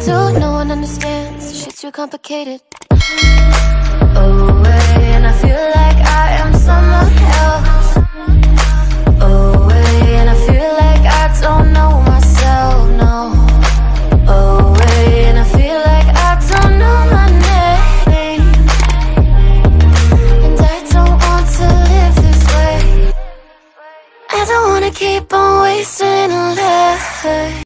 still no one understands. Shit's too complicated. Away, and I feel like I am someone else. Away, and I feel like I don't know myself. No. Away, and I feel like I don't know my name. And I don't want to live this way. I don't wanna keep on wasting.